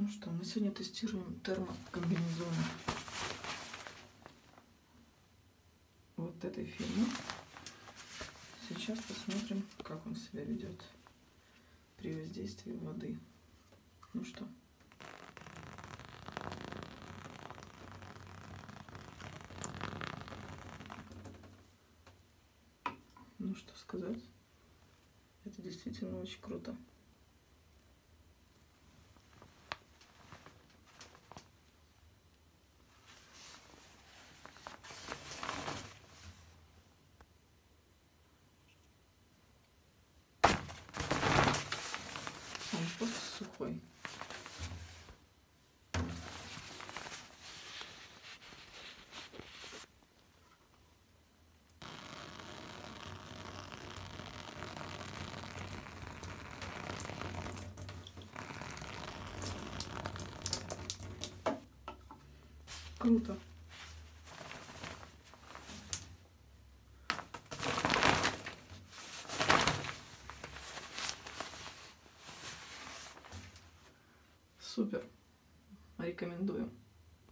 Ну что, мы сегодня тестируем термокомбинезон вот этой фирмы. Сейчас посмотрим, как он себя ведет при воздействии воды. Ну что? Ну что сказать? Это действительно очень круто. Он просто сухой. Круто. Супер. Рекомендую.